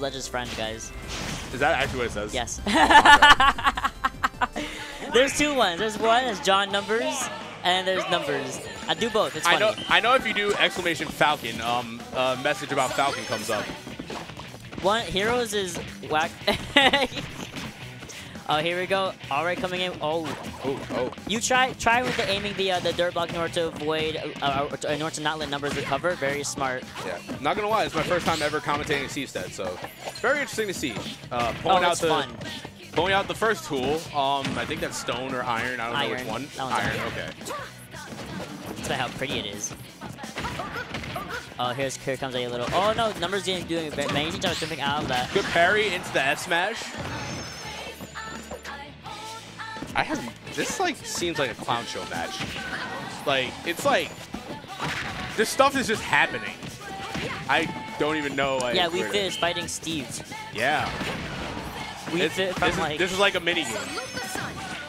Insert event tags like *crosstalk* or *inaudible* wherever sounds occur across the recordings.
Ledge's friend, guys. Is that actually what it says? Yes. *laughs* there's two ones. There's one is John Numbers, and there's Numbers. I do both. It's I funny. know. I know if you do exclamation Falcon, um, a message about Falcon comes up. One Heroes is whack. *laughs* oh, here we go. Alright, coming in. Oh, Oh, oh. you try try with the aiming the uh, the dirt block in order to avoid uh, in order to not let numbers recover. Very smart. Yeah. Not gonna lie, it's my first time ever commentating Seastead, so very interesting to see. Uh, Oh, pulling out the fun. pulling out the first tool. Um, I think that's stone or iron. I don't know which one. Iron. iron. Okay. Despite how pretty it is. Oh, here's here comes a little. Oh no, numbers doing doing amazing job jumping out of that. Good parry into the F smash. I have this like seems like a clown show match. Like it's like this stuff is just happening. I don't even know. Like, Yeah, Wii Fit fighting Steve. Yeah. We It's- fit from this, is, like this is like a mini game.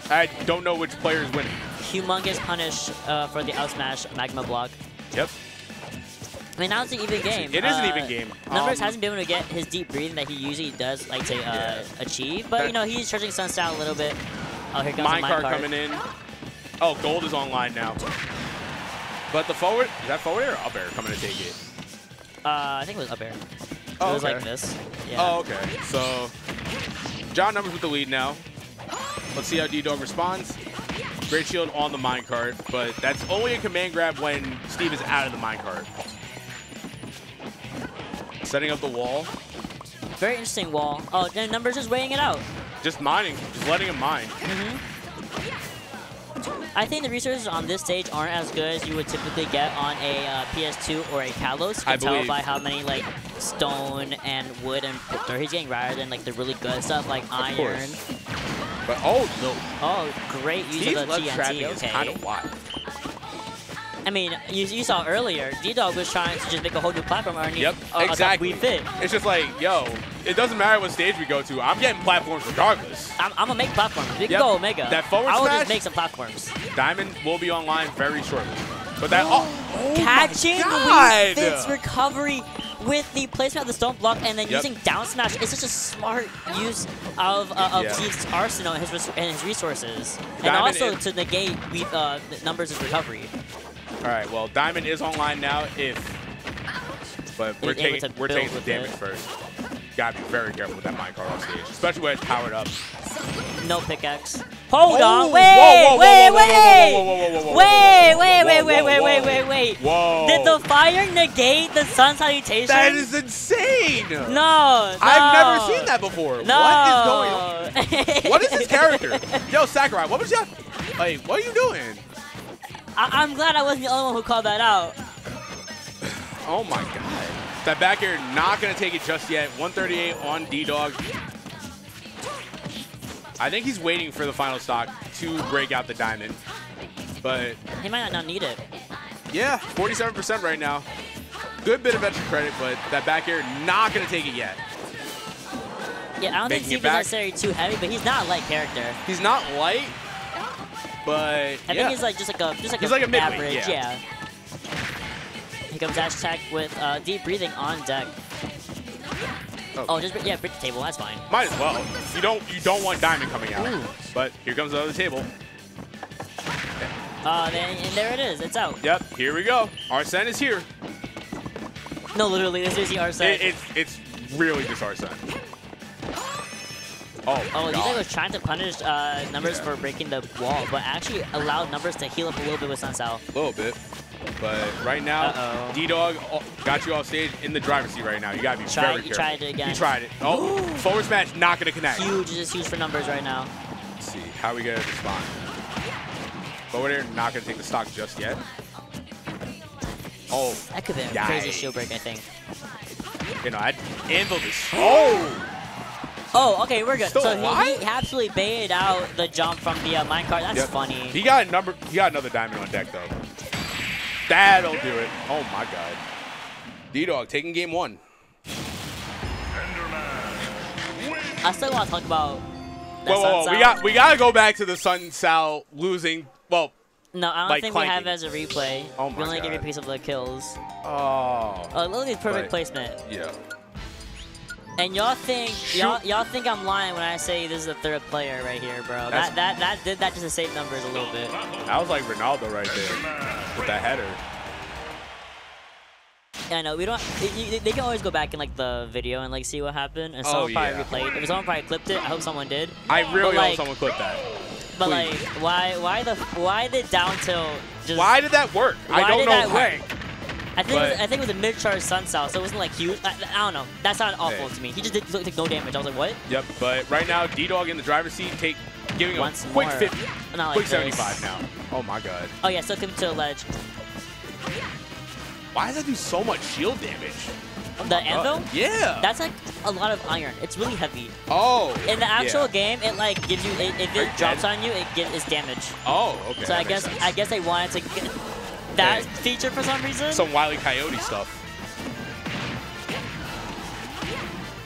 I don't know which player is winning. humongous punish uh, for the out smash magma block. Yep. I mean, now it's an even game. It is an Uh, even game. Numbers Um, hasn't been able to get his deep breathing that he usually does like to uh, Yeah. achieve, but you know he's charging Sun Style a little bit. Oh, here comes Minecart coming in. Oh, gold is online now. But the forward, is that forward air or up air coming to take it? Uh, I think it was up air. Oh, it was okay. like this. Yeah. Oh, okay. So, John Numbers with the lead now. Let's see how D-Dog responds. Great shield on the minecart, but that's only a command grab when Steve is out of the minecart. Setting up the wall. Very interesting wall. Oh, then numbers is weighing it out. Just mining. Just letting him mine. I think the resources on this stage aren't as good as you would typically get on a uh, PS2 or a Kalos. You I can tell believe. by how many like stone and wood and dirt he's getting rather than like the really good stuff like iron. course. But, oh, no. Oh, great use Steve's of the left TNT. trapping is kind of wild. I mean, you, you saw earlier, D-Dog was trying to just make a whole new platform underneath Yep, uh, atop exactly. Wii Fit. It's just like, yo, it doesn't matter what stage we go to. I'm getting platforms regardless. I'm, I'm gonna make platforms. We can Yep. go Omega. That forward I will smash? just make some platforms. Diamond will be online very shortly. But that, oh, oh Catching Wii God. Recovery with the placement of the stone block and then Yep. using down smash is such a smart use of, uh, of Yeah. Steve's arsenal and his, res- and his resources. And also to negate we, uh, the numbers' of recovery. All right, well, Diamond is online now if, but we're taking to we're taking the damage it. first. Gotta be very careful with that minecart on stage, especially when it's powered up. No pickaxe. Hold on, whoa, wait, whoa, whoa, wait, whoa, whoa, wait, wait, wait, wait, wait, wait, wait, wait, wait. Whoa! Did the fire negate the sun salutation? that is insane. no, no. I've never seen that before. No. What is going on? *laughs* What is this character? Yo, Sakurai, what was your? Like, what are you doing? I- I'm glad I wasn't the only one who called that out. Oh my god. That back air not gonna take it just yet. 138 on D-Dog. I think he's waiting for the final stock to break out the diamond. But He might not need it. yeah, 47% right now. Good bit of extra credit, but that back air not gonna take it yet. Yeah, I don't think Making it Steve necessarily too heavy, but he's not a light character. He's not light, but I yeah. think he's like just like a just like He's a like a midweight, average. yeah. Here comes Dash Attack with uh, deep breathing on deck. Oh. Oh, just yeah, break the table. That's fine. Might as well. You don't you don't want diamond coming out. Ooh. But here comes another other table. Uh, then, and there it is. It's out. Yep, here we go. Arsene is here. No, literally, this is the Arsene. It, it's it's really just Arsene. Oh, Oh, God. Lisa was trying to punish uh, numbers Yeah. for breaking the wall, but actually allowed numbers to heal up a little bit with Sun Sal. A little bit. But right now. D-Dog oh, got you off stage in the driver's seat right now. You got to be Try- very you careful. tried it again. He tried it. Oh, *gasps* forward smash, not going to connect. Huge, just huge for numbers right now. Let's see, how we going to respond? Forward air, not going to take the stock just yet. Oh, That could have been a crazy shield break, I think. you know, I anviled this. Oh! *gasps* Oh, okay, we're good. Still so he, he absolutely baited out the jump from the uh, minecart. That's Yep. funny. He got a number. He got another diamond on deck though. That'll do it. Oh my god. D-Dog taking game one. I still want to talk about that Whoa, whoa, whoa. We got we gotta go back to the Sun Sal losing. Well, No, I don't like think we have it as a replay. Oh my we only give you a piece of the kills. oh, Oh, look at perfect Right. placement. yeah. And y'all think y'all y'all think I'm lying when I say this is the third player right here, bro. That's- That that that did that just to save numbers a little bit. That was like Ronaldo right there with that header. Yeah, I know we don't. y- y- They can always go back in like the video and like see what happened, and Oh, someone probably yeah. replayed. If someone probably clipped it, I hope someone did. I really like- hope someone clipped that. But Please. like, why why the why the down tilt just Why did that work? I don't know why. work? I think it was, I think it was a mid charge sun sal, so it wasn't like huge. I, I don't know. That sounded awful Hey. to me. He just did take no damage. I was like, what? Yep, but right now D-Dog in the driver's seat, take giving Once a quick more. 50, Not like quick this. 75 now. Oh my god. Oh yeah, so come to a ledge. Why does that do so much shield damage? Oh the anvil? Yeah. That's like a lot of iron. It's really heavy. oh. In the actual yeah. game, it like gives you it, if it drops dead? on you, it gives damage. Oh, okay. So I that makes guess sense. I guess they wanted to get that Hey. feature for some reason. some Wily Coyote stuff.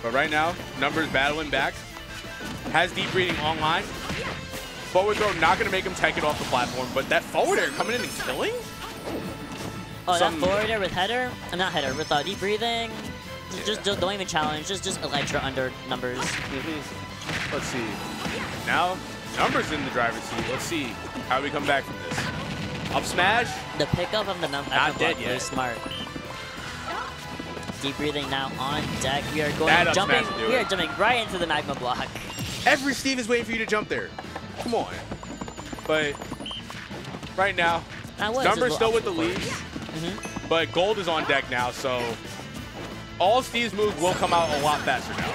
But right now, numbers battling back. Has deep breathing online. Forward throw not going to make him tank it off the platform, but that forward air coming in and killing? oh, some- that forward air with header, uh, not header, with uh, deep breathing. Just, just, just don't even challenge. Just just Elytra under numbers. Let's see. Now, numbers in the driver's seat. Let's see how we come back from this. Up smash. The pickup of the num Not dead block, really yet. smart. Deep breathing now on deck. We are going That jumping. We are jumping right into the magma block. Every Steve is waiting for you to jump there. Come on. But right now, numbers still with the lead. Mhm. But gold is on deck now, so all Steve's moves will come out a lot faster now.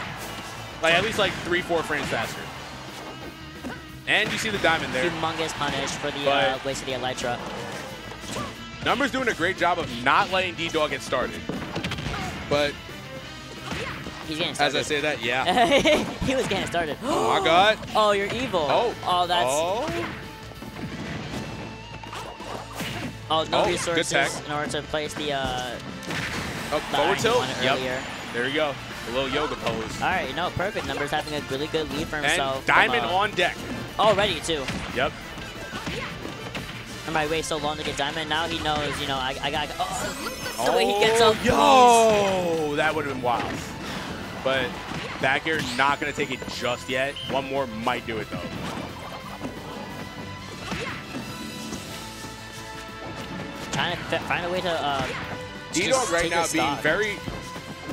Like at least like three, four frames faster. And you see the diamond there. Humongous punish for the uh, waste of the Elytra. Numbers doing a great job of not letting D-Dog get started. But He's getting as. I say that, yeah. *laughs* he was getting started. Oh *gasps* my god. *gasps* Oh, you're evil. Oh. Oh, that's. Oh. Oh, no Oh, resources in order to place the, uh, Oh, the forward tilt. Yep. earlier. There you go. A little yoga pose. All right, no, perfect. Numbers having a really good lead for himself. And diamond from, uh, on deck. Already, too. Yep. I might wait so long to get diamond. Now he knows, you know, I, I got. Oh, *laughs* the way he gets Oh, up. Yo, that would have been wild. But back air not gonna take it just yet. One more might do it though. Trying to find a way to. Uh, D-Dog right now being very,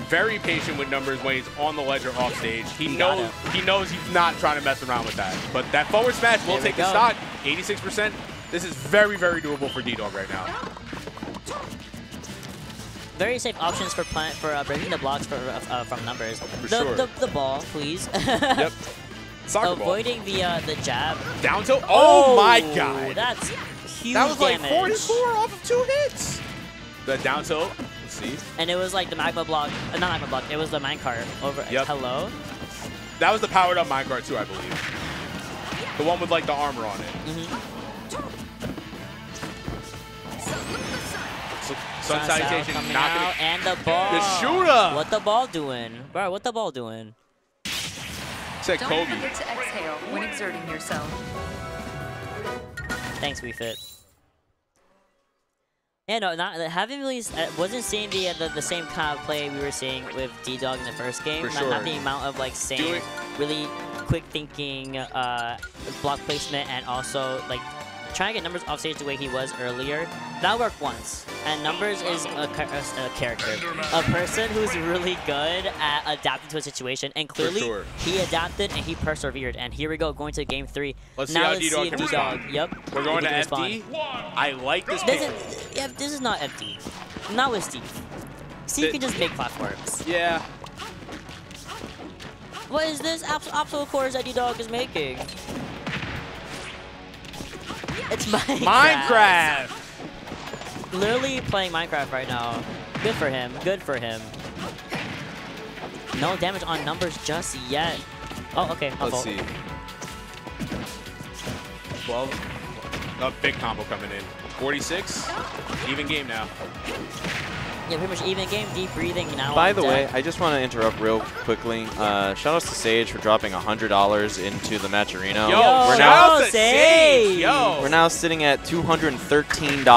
very patient with numbers when he's on the ledge or off stage. He knows he knows he's not trying to mess around with that. But that forward smash will take the stock. 86%. This is very, very doable for D-Dog right now. Very safe options for plant for uh, breaking the blocks for uh, uh, from numbers. the, sure. the the ball, please. *laughs* Yep. Soccer ball. Avoiding the uh, the jab. Down tilt. Oh, my god. That's huge That was like 44 off of two hits. The down tilt. Let's see. And it was like the magma block, uh, not magma block. It was the minecart over. Yep. Hello. That was the powered up minecart too, I believe. The one with like the armor on it. hmm So, sun salutation, coming out, gonna. and the ball. The shooter! What the ball doing, bro? What the ball doing? Said Don't Kobe. forget to exhale when exerting yourself. Thanks, refit. Yeah, no, not haven't really uh, wasn't seeing the, uh, the the same kind of play we were seeing with D Dog in the first game. For not, sure. not the amount of like same really quick thinking uh, block placement and also like trying to get numbers off stage the way he was earlier. That worked once, and numbers is a, a, character, a person who's really good at adapting to a situation, and clearly sure. he adapted and he persevered. And here we go, going to game three. Let's see now how D-Dog see can if D-Dog- respond. Yep. We're going to FD. I like this This is, yeah, this is not FD. Not with Steve. Steve The- can just make platforms. Yeah. What is this obs- obstacle course that D-Dog is making? *laughs* It's Minecraft. Minecraft. Literally playing Minecraft right now. Good for him. Good for him. No damage on numbers just yet. Oh, okay. my Let's fault. see. 12. A big combo coming in. 46. Even game now. Yeah, pretty much even game, deep breathing now. By on the way. I just want to interrupt real quickly. Uh, shout outs to Sage for dropping $100 into the Matcherino. Yo, Yo, we're shout now out to Sage! Sage. Yo. we're now sitting at $213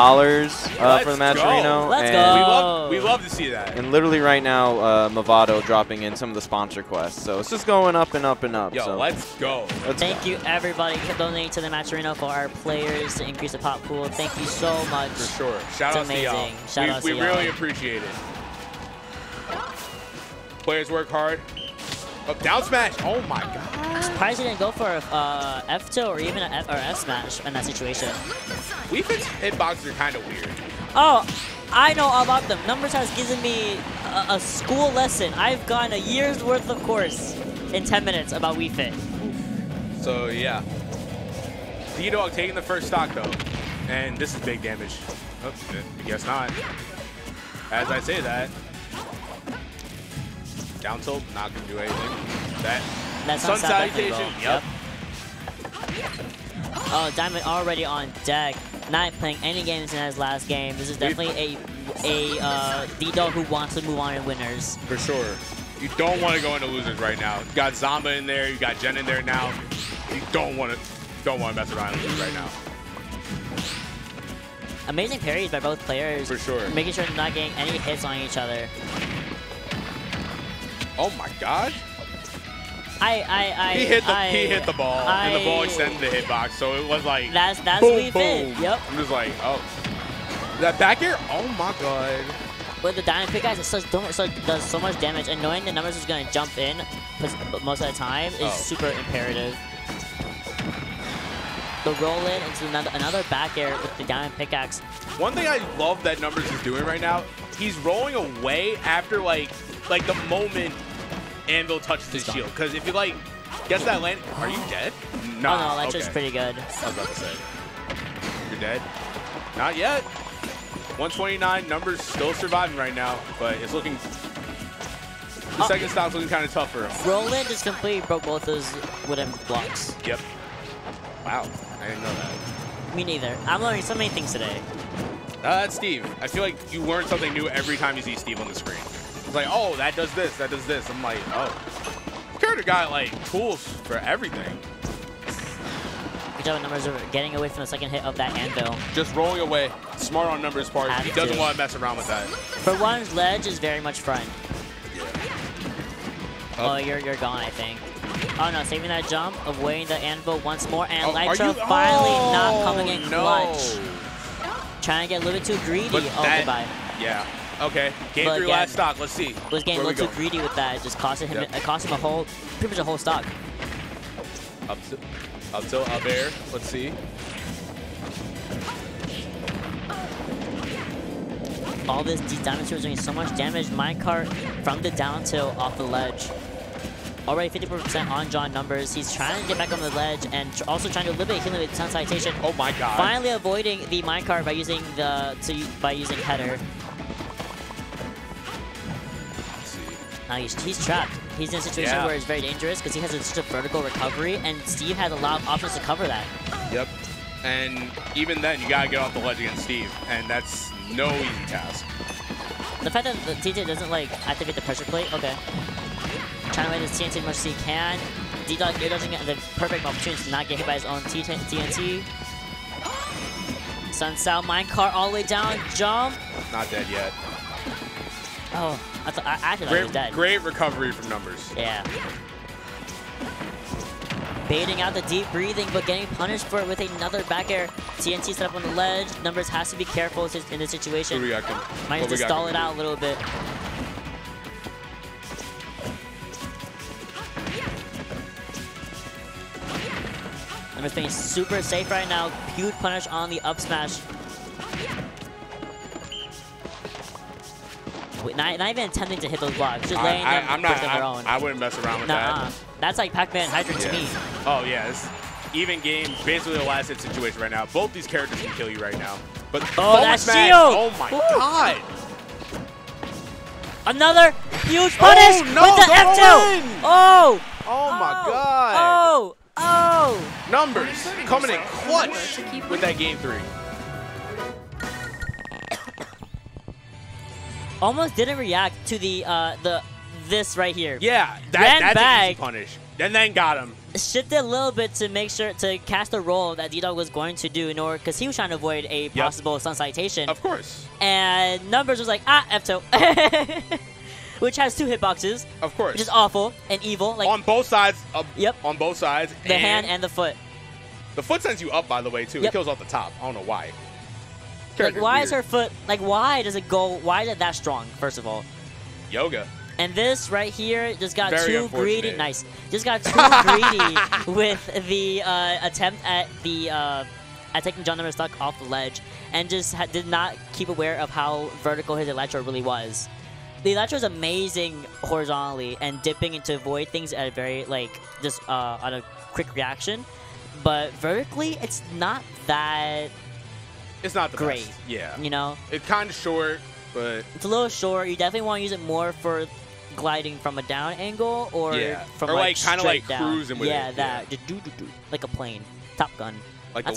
uh, for the Let's go. Matcherino. Let's and, go. We love, we love to see that. And literally right now, uh, Movado dropping in some of the sponsor quests. So it's just going up and up and up. Yo, so let's go. let's Thank go. you, everybody, for donating to the Matcherino for our players to increase the pop pool. Thank you so much. For sure. Shout It's out to y'all. amazing. Shout we outs we to y'all. really appreciate Players work hard. Oh, down smash. Oh my god. Surprised he didn't go for a uh, F tilt or even an F or F smash in that situation. Wii Fit's hitboxes are kind of weird. Oh, I know all about them. Numbers has given me a, a school lesson. I've gotten a year's worth of course in 10 minutes about Wii Fit. So yeah. D-Dog taking the first stock though. And this is big damage. Oh, I guess not. As I say that. Down tilt, not gonna do anything. That That's Sun not sad, definitely salutation. will. Yep. Oh, Diamond already on deck. Not playing any games in his last game. This is definitely a a uh, D-Dog who wants to move on in winners. For sure. You don't want to go into losers right now. You got Zamba in there. You got Jen in there now. You don't want to don't want to mess around lose right now. Amazing parries by both players. For sure. Making sure they're not getting any hits on each other. Oh my God! I, I, I. He hit the I, he hit the ball, and the ball extended the hitbox, so it was like That's that's boom, Wii Fit. boom. Yep. I'm just like, oh, that back air. Oh my God! With the diamond pickaxe, it such, does so much damage, and knowing the numbers is going to jump in most of the time is Oh. super imperative. The roll in into another, another back air with the diamond pickaxe. One thing I love that Numbers is doing right now, he's rolling away after like like the moment Anvil touches his shield. Because if you like gets that land, are you dead? oh no, Elytra's okay. pretty good. I was about to say. You're dead? Not yet. 129 numbers still surviving right now, but it's looking. The Uh, second stop's looking kind of tough for him. Roll in just completely broke both those wooden blocks. Yep. Wow, I didn't know that. Me neither. I'm learning so many things today. Uh, that's Steve. I feel like you learn something new every time you see Steve on the screen. It's like, oh, that does this, that does this. I'm like, oh. This character got like tools for everything. Good job, numbers are getting away from the second hit of that anvil. Just rolling away. Smart on numbers part. Have He doesn't want to mess around with that. For one, ledge is very much front. Oh, Up. you're you're gone, I think. Oh no, saving that jump, avoiding the anvil once more, and Oh, Elytra finally oh, not Oh, coming in no. clutch. Trying to get a little bit too greedy. Oh, that- goodbye. Yeah. Okay. Game But three, again, last stock. Let's see. Was getting a little too greedy with that. It just costing him, Yep. Uh, it cost him a whole, pretty much a whole stock. Up to, up till up air. Let's see. All this, these diamond swords doing so much damage. Minecart from the down tilt off the ledge. Already 50% on John numbers. He's trying to get back on the ledge and tr- also trying to eliminate healing with Sun Citation. Oh my God. Finally avoiding the minecart by using the to by using header. Now he's, he's trapped. He's in a situation Yeah. where it's very dangerous because he has a, such a vertical recovery, and Steve has a lot of options to cover that. Yep. And even then, you gotta get off the ledge against Steve, and that's no easy task. The fact that the TJ doesn't like activate the pressure plate, okay. Trying to win this TNT as much as he can. D-Dog air dodging at the perfect opportunity to not get hit by his own TNT. Sun Sal minecart all the way down, jump. Not dead yet. Oh, I, thought I actually thought he was Great, dead. great recovery from numbers. Yeah. Baiting out the deep breathing, but getting punished for it with another back air. TNT set up on the ledge. Numbers has to be careful in this situation. we got? Might have to stall it out a little bit. Numbers being super safe right now. Huge punish on the up smash. Wait, not, not even attempting to hit those blocks, just laying I, them I, I'm not. quick on their I, own. I wouldn't mess around with Nuh-uh. that. That's like Pac-Man Hydrant to me. Oh yeah, it's even game, basically a last hit situation right now. Both these characters can kill you right now. But Oh, that smash- shield! Oh my Woo! god! Another huge oh, punish no, with the F2. in! Oh! Oh my Oh! god! Oh! Numbers coming in clutch with that game three. *coughs* almost didn't react to the uh, the this right here. Yeah, that, Ran that's back. easy punish. And then got him. shifted a little bit to make sure to cast a roll that D-Dog was going to do in order because he was trying to avoid a possible sun citation. Of course. And Numbers was like, ah, F-toe. *laughs* Which has two hitboxes, Of course. which is awful and evil. Like on both sides. Yep. On both sides. the hand and the foot. the foot sends you up, by the way, too. It kills off the top. I don't know why. Like, Character's why is her foot, like, why does it go, why is it that strong, first of all? yoga? And this right here just got Very too greedy. Nice. Just got *laughs* too greedy with the uh, attempt at the uh, at taking John Number stuck off the ledge, and just ha- did not keep aware of how vertical his Elytra really was. The Elytra is amazing horizontally and dipping into void things at a very like just uh, on a quick reaction, but vertically it's not that It's not the great. best. Yeah. You know, It's kind of short, but it's a little short. You definitely want to use it more for gliding from a down angle or Yeah. from Or, like, like, kinda like down. cruising with yeah, it, that yeah. just do do do like a plane, Top Gun. like That's